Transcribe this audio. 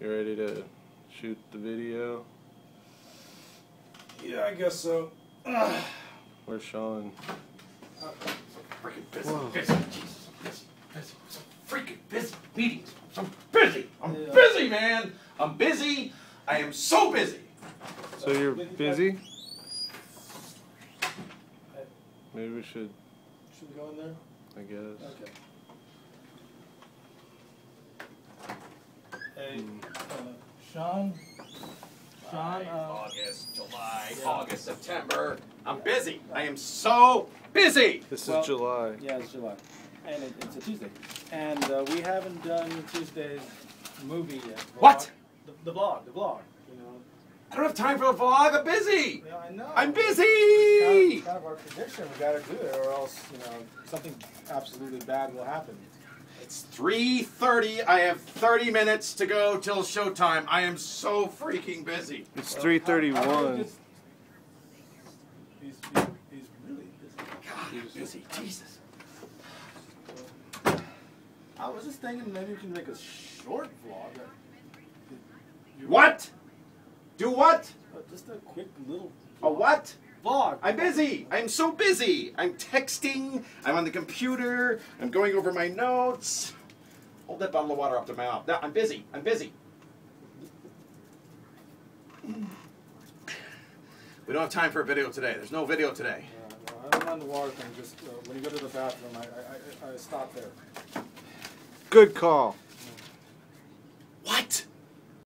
You ready to shoot the video? Yeah, I guess so. Where's Sean? So freaking busy, Whoa. busy, Jesus, I'm busy, busy, I'm so freaking busy, meetings, I'm so busy, I'm Yeah. busy, man, I'm busy, I am so busy. So you're busy? Maybe we should, Should we go in there? I guess. Okay. Hey, uh, Sean? Sean, uh, August, July, Yeah. August, September, I'm busy, I am so busy. This Well, is July. yeah, it's July. And it, it's a Tuesday. And uh, we haven't done Tuesday's movie yet. Vlog. What? The, the vlog, the vlog, you know. I don't have time for a vlog, I'm busy, Yeah, I know. I'm It's kind, of, busy. it's kind of our tradition. We gotta do it, or else, you know, something absolutely bad will happen. It's 3.30, I have 30 minutes to go till showtime, I am so freaking busy. It's Well, how- how about we 3:31. just- He's, he's, he's really busy. God, I'm busy, Jesus. I was just thinking maybe we can make a short vlog. What? Do what? uh, Just a quick little. A what? Vlog. I'm busy. I'm so busy. I'm texting. I'm on the computer. I'm going over my notes. Hold that bottle of water up to my mouth. No, I'm busy. I'm busy. We don't have time for a video today. There's no video today. Yeah, no, I don't mind the water thing. Just uh, when you go to the bathroom, I, I, I, I stop there. Good call.